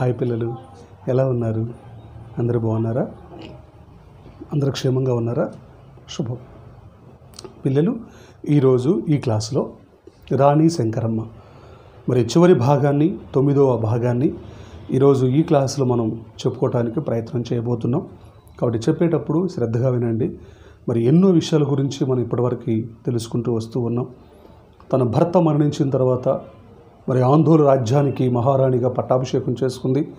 Hi పిల్లలు ఎలా ఉన్నారు? అందరూ బాగున్నారా? అందరూ క్షేమంగా ఉన్నారా? శుభం. పిల్లలు ఈరోజు ఈ క్లాస్లో రాణి శంకరమ్మ. మరి చివరి భాగాన్ని తొమ్మిదవ భాగాన్ని ఈరోజు ఈ క్లాసులో మనం చెప్పుకోవడానికి ప్రయత్నం చేయబోతున్నాం. కాబట్టి చెప్పేటప్పుడు శ్రద్ధగా వినండి. మరి ఎన్నో విషయాల గురించి మనం ఇప్పటివరకు తెలుసుకుంటూ వస్తూ ఉన్నాం. తన భర్త మరణించిన తర్వాత మరి ఆందోళన రాజ్యానికి మహారాణిగా పట్టాభిషేకం చేసుకుంది.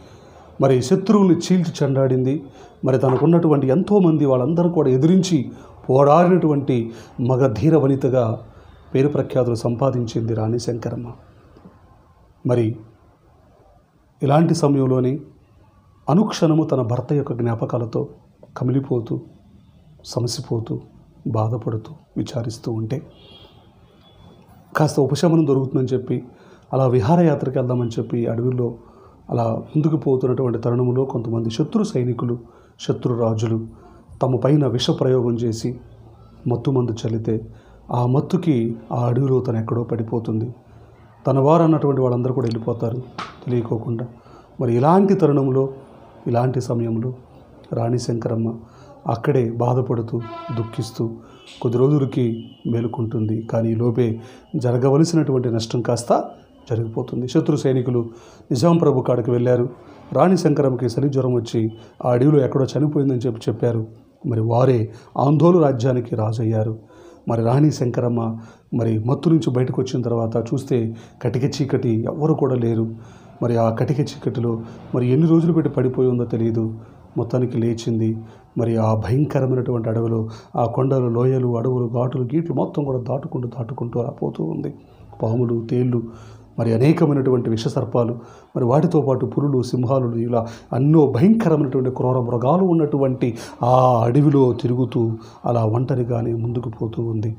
మరి శత్రువుని చీల్చి చెండాడింది. మరి తనకున్నటువంటి ఎంతోమంది వాళ్ళందరూ కూడా ఎదిరించి పోరాడినటువంటి మగధీర వనితగా పేరు ప్రఖ్యాతులు సంపాదించింది రాణి శంకరమ్మ. మరి ఇలాంటి సమయంలోనే అనుక్షణము తన భర్త యొక్క జ్ఞాపకాలతో కమిలిపోతూ సమసిపోతూ బాధపడుతూ విచారిస్తూ ఉంటే కాస్త ఉపశమనం దొరుకుతుందని చెప్పి అలా విహారయాత్రకి వెళ్దామని చెప్పి అడవిలో అలా ముందుకు పోతున్నటువంటి తరుణంలో కొంతమంది శత్రు సైనికులు శత్రు రాజులు తమ పైన విష ప్రయోగం చేసి మత్తు మందు చల్లితే ఆ మత్తుకి ఆ అడవిలో తను ఎక్కడో పడిపోతుంది. తన వారు అన్నటువంటి వాళ్ళందరూ కూడా వెళ్ళిపోతారు. తెలియకోకుండా. మరి ఇలాంటి తరుణంలో ఇలాంటి సమయంలో రాణి శంకరమ్మ అక్కడే బాధపడుతూ దుఃఖిస్తూ కొద్ది రోజులకి మేలుకుంటుంది. కానీ లోపే జరగవలసినటువంటి నష్టం కాస్త జరిగిపోతుంది. శత్రు సైనికులు నిజాం ప్రభు కాడికి వెళ్ళారు. రాణి శంకరమ్మకి చలి జ్వరం వచ్చి ఆ అడవిలో ఎక్కడో చనిపోయిందని చెప్పి చెప్పారు. మరి వారే ఆందోళన రాజ్యానికి రాజయ్యారు. మరి రాణి శంకరమ్మ మరి మత్తు నుంచి బయటకు వచ్చిన తర్వాత చూస్తే కటిక చీకటి ఎవ్వరు కూడా లేరు. మరి ఆ కటిక చీకటిలో మరి ఎన్ని రోజులు పెట్టి పడిపోయి ఉందో తెలియదు. మొత్తానికి లేచింది. మరి ఆ భయంకరమైనటువంటి అడవిలో ఆ కొండలు లోయలు అడవులు ఘాటులు గీట్లు మొత్తం కూడా దాటుకుంటూ దాటుకుంటూ అలా పోతూ ఉంది. పాములు తేళ్ళు మరి అనేకమైనటువంటి విషసర్పాలు మరి వాటితో పాటు పురులు సింహాలు ఇలా అన్నో భయంకరమైనటువంటి క్రూర మృగాలు ఉన్నటువంటి ఆ అడవిలో తిరుగుతూ అలా ఒంటరిగానే ముందుకు పోతూ ఉంది.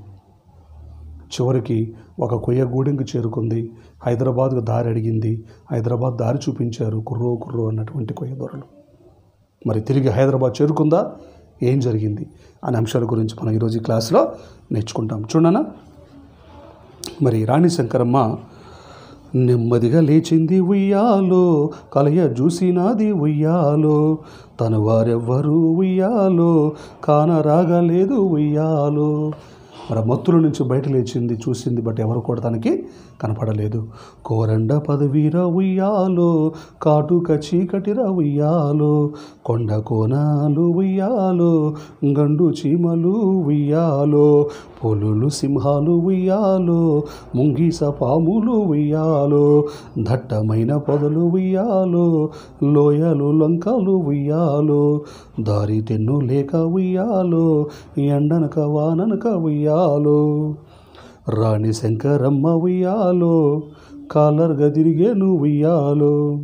చివరికి ఒక కొయ్య గూడెంకి చేరుకుంది. హైదరాబాద్కు దారి అడిగింది. హైదరాబాద్ దారి చూపించారు కుర్రో కుర్రో అన్నటువంటి కొయ్య దొరలు. మరి తిరిగి హైదరాబాద్ చేరుకుందా? ఏం జరిగింది? అనే అంశాల గురించి మనం ఈరోజు క్లాస్లో నేర్చుకుంటాం. చూడనా? మరి రాణి శంకరమ్మ నెమ్మదిగా లేచింది ఉయ్యాలో కలయ చూసినాది ఉయ్యాలో. తన వారెవ్వరు ఉయ్యాలో కానరాగలేదు ఉయ్యాలో. మరి మత్తుల నుంచి బయట లేచింది చూసింది బట్ ఎవరు కూడా తనకి కనపడలేదు. కోరండ పదవీర ఉయ్యాలో కాటుక చీకటిర ఉయ్యాలో కొండ కోనాలు ఉయ్యాలో గండు చీమలు ఉయ్యాలో పులులు సింహాలు ఉయ్యాలో ముంగిస పాములు ఉయ్యాలో దట్టమైన పొదలు ఉయ్యాలో లోయలు లంకలు ఉయ్యాలో దారి తెన్ను లేక ఉయ్యాలో ఎండనక వాననక ఉయ్యాలో. రాణి శంకరమ్మ ఉయ్యాలో కాలర్గా నువ్వు ఉయ్యాలో.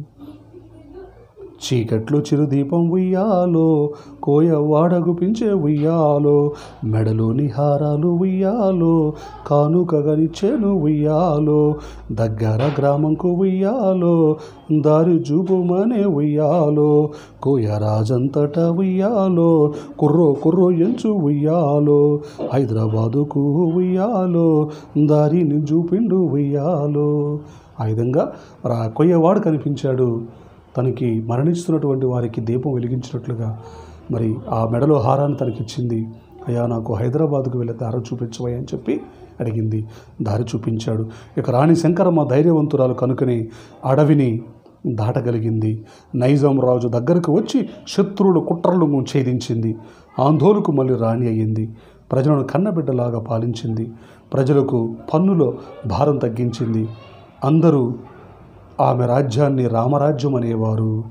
చీకట్లో చిరుదీపం ఉయ్యాలో కోయ వాడగుపించే ఉయ్యాలో మెడలోని హారాలు ఉయ్యాలో కానుకగనిచ్చేను ఉయ్యాలో దగ్గర గ్రామంకు ఉయ్యాలో దారి చూపుమనే ఉయ్యాలో కోయ రాజంతట ఉయ్యాలో కుర్రో కుర్రో ఎంచు ఉయ్యాలో హైదరాబాదుకు ఉయ్యాలో దారిని చూపిండు ఉయ్యాలో. ఆ విధంగా రా కొయ్యవాడు కనిపించాడు. తనకి మరణిస్తున్నటువంటి వారికి దీపం వెలిగించినట్లుగా మరి ఆ మెడలో హారాన్ని తనకిచ్చింది. అయ్యా నాకు హైదరాబాద్కు వెళ్ళే దారి చూపించవయ్యా అని చెప్పి అడిగింది. దారి చూపించాడు. ఇక రాణి శంకరమ్మ ధైర్యవంతురాలు కనుకనే అడవిని దాటగలిగింది. నైజాం రాజు దగ్గరకు వచ్చి శత్రువుల కుట్రలను ఛేదించింది. ఆందోళనకు మళ్ళీ రాణి అయ్యింది. ప్రజలను కన్నబిడ్డలాగా పాలించింది. ప్రజలకు పన్నులో భారం తగ్గించింది. అందరూ ఆమె రాజ్యాన్ని రామరాజ్యం అనేవారు.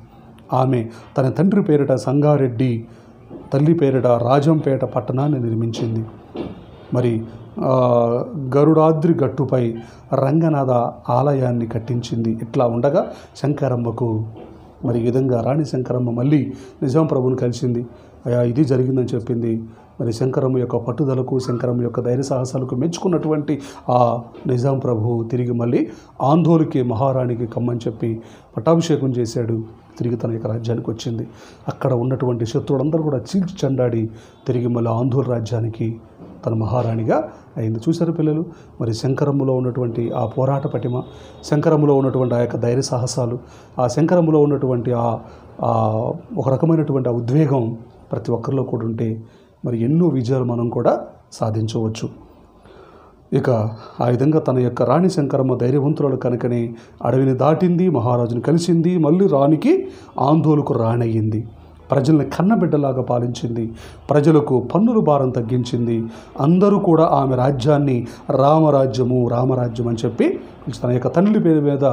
ఆమె తన తండ్రి పేరిట సంగారెడ్డి తల్లి పేరిట రాజంపేట పట్టణాన్ని నిర్మించింది. మరి గరుడాద్రి గట్టుపై రంగనాథ ఆలయాన్ని కట్టించింది. ఇట్లా ఉండగా శంకరమ్మకు మరి ఈ విధంగా రాణి శంకరమ్మ మళ్ళీ నిజాం ప్రభుని కలిసింది. అయా ఇది జరిగిందని చెప్పింది. మరి శంకరం యొక్క పట్టుదలకు శంకరం యొక్క ధైర్య సాహసాలకు మెచ్చుకున్నటువంటి ఆ నిజాం ప్రభు తిరిగి మళ్ళీ ఆందోళనకి మహారాణికి కమ్మని చెప్పి పట్టాభిషేకం చేశాడు. తిరిగి తన యొక్క రాజ్యానికి వచ్చింది. అక్కడ ఉన్నటువంటి శత్రువులందరూ కూడా చీల్చి చండాడి తిరిగి మళ్ళీ ఆందోళన రాజ్యానికి తన మహారాణిగా అయింది. చూశారు పిల్లలు? మరి శంకరములో ఉన్నటువంటి ఆ పోరాట పటిమ శంకరములో ఉన్నటువంటి ఆ యొక్క ధైర్య సాహసాలు ఆ శంకరములో ఉన్నటువంటి ఆ ఆ ఒక రకమైనటువంటి ఆ ఉద్వేగం ప్రతి ఒక్కరిలో కూడా ఉంటే మరి ఎన్నో విజయాలు మనం కూడా సాధించవచ్చు. ఇక ఆ విధంగా తన యొక్క రాణి శంకరమ్మ ధైర్యవంతురాలు కనుకనే అడవిని దాటింది మహారాజుని కలిసింది మళ్ళీ రాణికి ఆందోళనకు రాణయ్యింది ప్రజల్ని కన్నబిడ్డలాగా పాలించింది ప్రజలకు పన్నుల భారం తగ్గించింది. అందరూ కూడా ఆమె రాజ్యాన్ని రామరాజ్యము రామరాజ్యం అని చెప్పి తన యొక్క తండ్రి పేరు మీద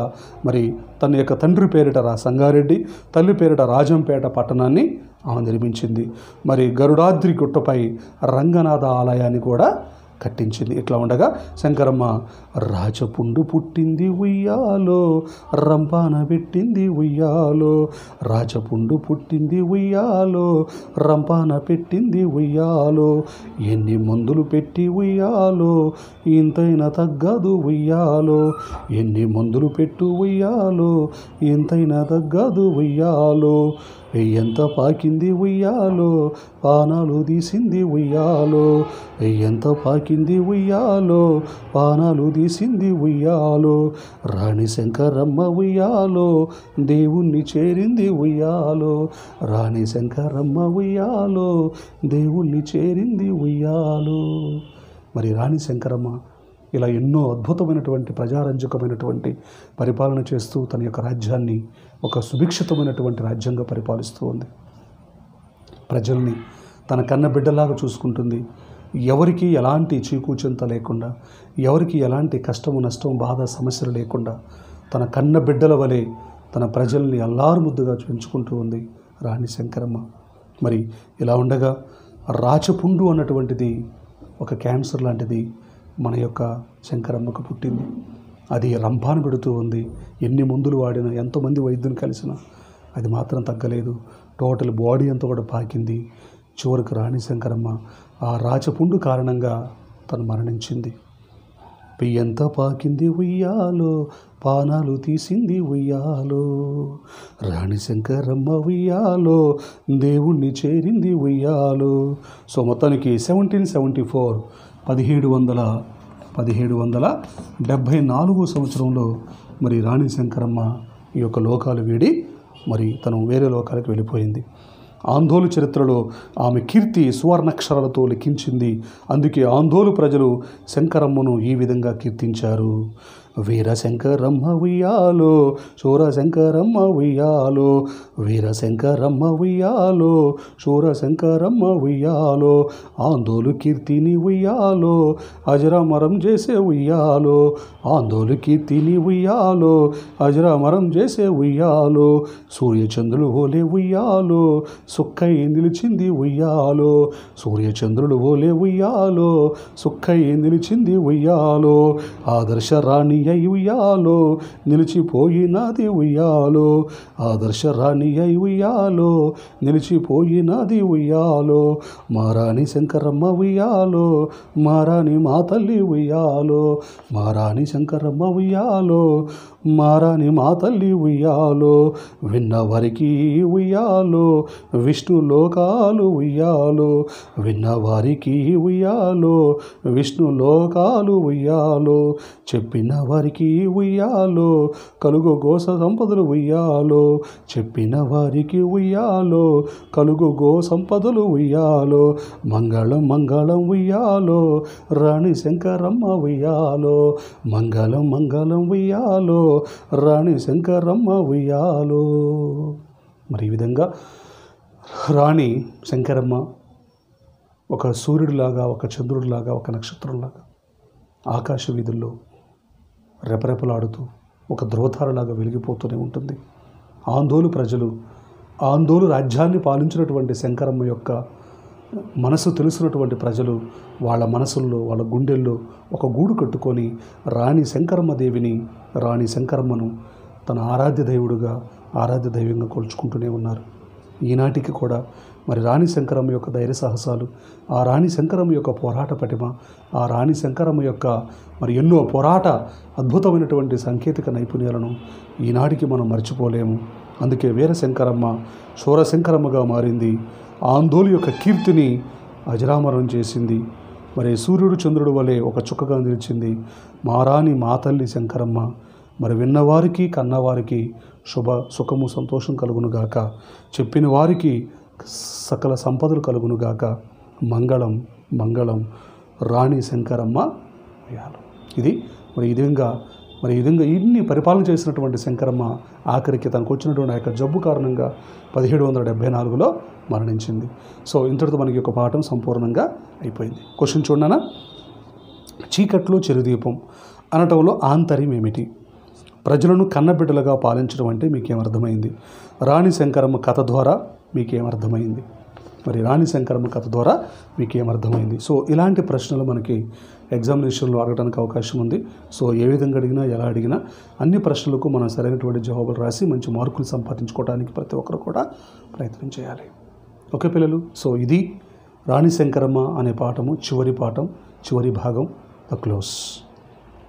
మరి తన యొక్క తండ్రి పేరిట రా సంగారెడ్డి తల్లి పేరిట రాజంపేట పట్టణాన్ని ఆమె నిర్మించింది. మరి గరుడాద్రి గుట్టపై రంగనాథ ఆలయాన్ని కూడా కట్టించింది. ఇట్లా ఉండగా శంకరమ్మ రాజపుండు పుట్టింది ఉయ్యాలో రంపాన పెట్టింది ఉయ్యాలో రాజపుండు పుట్టింది ఉయ్యాలో రంపాన పెట్టింది ఉయ్యాలో ఎన్ని మందులు పెట్టి ఉయ్యాలో ఇంతైనా తగ్గదు ఉయ్యాలో ఎన్ని మందులు పెట్టు ఉయ్యాలో ఇంతైనా తగ్గదు ఉయ్యాలో వెయ్యంత పాకింది ఉయ్యాలో పానాలు తీసింది ఉయ్యాలో. వెయ్యంత పాకింది ఉయ్యాలో పానాలు తీసింది ఉయ్యాలో. రాణి శంకరమ్మ ఉయ్యాలో దేవుణ్ణి చేరింది ఉయ్యాలో. రాణి శంకరమ్మ ఉయ్యాలో దేవుణ్ణి చేరింది ఉయ్యాలో. మరి రాణి శంకరమ్మ ఇలా ఎన్నో అద్భుతమైనటువంటి ప్రజారంజకమైనటువంటి పరిపాలన చేస్తూ తన యొక్క రాజ్యాన్ని ఒక సుభిక్షితమైనటువంటి రాజ్యంగా పరిపాలిస్తూ ఉంది. ప్రజల్ని తన కన్న బిడ్డలాగా చూసుకుంటుంది. ఎవరికి ఎలాంటి చీకూచింత లేకుండా ఎవరికి ఎలాంటి కష్టము నష్టం బాధ సమస్యలు లేకుండా తన కన్న బిడ్డల వలె తన ప్రజల్ని అల్లారు ముద్దుగా పెంచుకుంటూ ఉంది రాణి శంకరమ్మ. మరి ఇలా ఉండగా రాచపుండు అన్నటువంటిది ఒక క్యాన్సర్ లాంటిది మన యొక్క శంకరమ్మకు పుట్టింది. అది రంభాను పెడుతూ ఉంది. ఎన్ని మందులు వాడినా ఎంతోమంది వైద్యుని కలిసినా అది మాత్రం తగ్గలేదు. టోటల్ బాడీ అంతా కూడా పాకింది. చివరికి రాణి శంకరమ్మ ఆ రాచపుండు కారణంగా తను మరణించింది. పియ్యంతా పాకింది ఉయ్యాలో పానాలు తీసింది ఉయ్యాలో. రాణి శంకరమ్మ ఉయ్యాలో దేవుణ్ణి చేరింది ఉయ్యాలో. సో మొత్తానికి సెవెంటీన్ సెవెంటీ ఫోర్ పదిహేడు వందల పదిహేడు వందల డెబ్భై నాలుగో సంవత్సరంలో మరి రాణి శంకరమ్మ ఈ యొక్క లోకాలు వీడి మరి తను వేరే లోకాలకు వెళ్ళిపోయింది. ఆందోళన చరిత్రలో ఆమె కీర్తి సువర్ణాక్షరాలతో లిఖించింది. అందుకే ఆంధోలు ప్రజలు శంకరమ్మను ఈ విధంగా కీర్తించారు. వీరశంకరమ్మ ఉయ్యాలో శూరశంకరమ్మ ఉయ్యాలో వీర శంకరమ్మ ఉయ్యాలో శూరశంకరమ్మ ఉయ్యాలో ఆందోలు కీర్తిని ఉయ్యాలో అజరామరం చేసే ఉయ్యాలో ఆందోలు కీర్తిని ఉయ్యాలో అజరామరం చేసే ఉయ్యాలో సూర్యచంద్రులు ఓలే ఉయ్యాలో సుక్కై నిలిచింది ఉయ్యాలో సూర్యచంద్రులు ఓలే ఉయ్యాలో సుక్కై నిలిచింది ఉయ్యాలో ఆదర్శ రాణి అయి ఉయ్యాలో నిలిచిపోయినది ఉయ్యాలో. ఆదర్శ రాణి అయి ఉయ్యాలో నిలిచిపోయినది ఉయ్యాలో. మారాణి శంకరమ్మ ఉయ్యాలో మారాణి మా తల్లి ఉయ్యాలో. మారాణి శంకరమ్మ ఉయ్యాలో మారాణి మా తల్లి ఉయ్యాలో. విన్నవారికి ఉయ్యాలో విష్ణు లోకాలు ఉయ్యాలో. విన్నవారికి ఉయ్యాలో విష్ణు లోకాలు ఉయ్యాలో. చెప్పిన వారికి ఉయ్యాలో కలుగు గోస సంపదలు ఉయ్యాలో. చెప్పిన వారికి ఉయ్యాలో కలుగు గో సంపదలు ఉయ్యాలో. మంగళం మంగళం ఉయ్యాలో రాణి శంకరమ్మ ఉయ్యాలో. మంగళం మంగళం ఉయ్యాలో రాణి శంకరమ్మ ఉయ్యాలో. మరి ఈ విధంగా రాణి శంకరమ్మ ఒక సూర్యుడిలాగా ఒక చంద్రుడిలాగా ఒక నక్షత్రంలాగా ఆకాశ వీధుల్లో రెపరెపలాడుతూ ఒక ధ్రువతారలాగా వెలిగిపోతూనే ఉంటుంది. ఆందోలు ప్రజలు ఆందోలు రాజ్యాన్ని పాలించినటువంటి శంకరమ్మ యొక్క మనసు తెలుసున్నటువంటి ప్రజలు వాళ్ళ మనసుల్లో వాళ్ళ గుండెల్లో ఒక గూడు కట్టుకొని రాణి శంకరమ్మ దేవిని రాణి శంకరమ్మను తన ఆరాధ్య దైవుడుగా ఆరాధ్య దైవంగా కొలుచుకుంటూనే ఉన్నారు. ఈనాటికి కూడా మరి రాణి శంకరమ్మ యొక్క ధైర్య సాహసాలు ఆ రాణి శంకరమ్మ యొక్క పోరాట పటిమ ఆ రాణి శంకరమ్మ యొక్క మరి ఎన్నో పోరాట అద్భుతమైనటువంటి సాంకేతిక నైపుణ్యాలను ఈనాటికి మనం మర్చిపోలేము. అందుకే వీర శంకరమ్మ శూర శంకరమ్మగా మారింది. ఆందోళన యొక్క కీర్తిని అజరామరం చేసింది. మరి సూర్యుడు చంద్రుడు వలె ఒక చుక్కగా నిలిచింది మారాని మాతల్లి శంకరమ్మ. మరి విన్నవారికి కన్నవారికి శుభ సుఖము సంతోషం కలుగునుగాక చెప్పిన వారికి సకల సంపదలు కలుగునుగాక మంగళం మంగళం. రాణి శంకరమ్మ ఇది మరి ఈ విధంగా మరి ఈ విధంగా ఇన్ని పరిపాలన చేసినటువంటి శంకరమ్మ ఆఖరికి తనకు వచ్చినటువంటి ఆ యొక్క జబ్బు కారణంగా పదిహేడు వందల డెబ్బై నాలుగులో మరణించింది. సో ఇంతటితో మనకి ఒక పాఠం సంపూర్ణంగా అయిపోయింది. క్వశ్చన్ చూడనా? చీకట్లో చిరుదీపం అనటంలో ఆంతర్యం ఏమిటి? ప్రజలను కన్నబిడ్డలుగా పాలించడం అంటే మీకేమర్థమైంది రాణి శంకరమ్మ కథ ద్వారా మీకేమర్థమైంది మరి రాణి శంకరమ్మ కథ ద్వారా మీకేమర్థమైంది సో ఇలాంటి ప్రశ్నలు మనకి ఎగ్జామినేషన్లో అడగడానికి అవకాశం ఉంది. సో ఏ విధంగా అడిగినా ఎలా అడిగినా అన్ని ప్రశ్నలకు మనం సరైనటువంటి జవాబులు రాసి మంచి మార్కులు సంపాదించుకోవడానికి ప్రతి ఒక్కరు కూడా ప్రయత్నం చేయాలి. ఓకే పిల్లలు? సో ఇది రాణి శంకరమ్మ అనే పాఠము. చివరి పాఠం చివరి భాగం ద క్లోజ్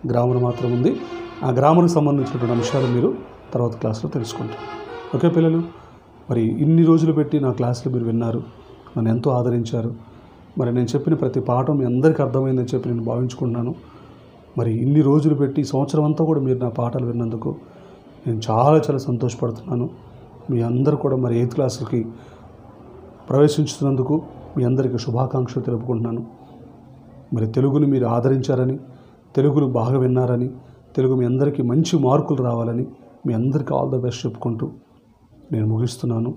గ్రామర్ మాత్రం ఉంది. ఆ గ్రామర్కి సంబంధించినటువంటి అంశాలు మీరు తర్వాత క్లాస్లో తెలుసుకుంటారు. ఓకే పిల్లలు? మరి ఇన్ని రోజులు పెట్టి నా క్లాసులు మీరు విన్నారు నన్ను ఎంతో ఆదరించారు. మరి నేను చెప్పిన ప్రతి పాఠం మీ అందరికీ అర్థమైందని చెప్పి నేను భావించుకుంటున్నాను. మరి ఇన్ని రోజులు పెట్టి సంవత్సరం అంతా కూడా మీరు నా పాఠాలు విన్నందుకు నేను చాలా చాలా సంతోషపడుతున్నాను. మీ అందరూ కూడా మరి ఎయిత్ క్లాసులకి ప్రవేశించుతున్నందుకు మీ అందరికీ శుభాకాంక్షలు తెలుపుకుంటున్నాను. మరి తెలుగుని మీరు ఆదరించారని తెలుగును బాగా విన్నారని తెలుగు మీ అందరికీ మంచి మార్కులు రావాలని మీ అందరికీ ఆల్ ద బెస్ట్ చెప్పుకుంటూ నేను ముగిస్తున్నాను.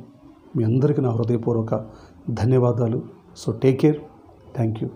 మీ అందరికీ నా హృదయపూర్వక ధన్యవాదాలు. So take care thank you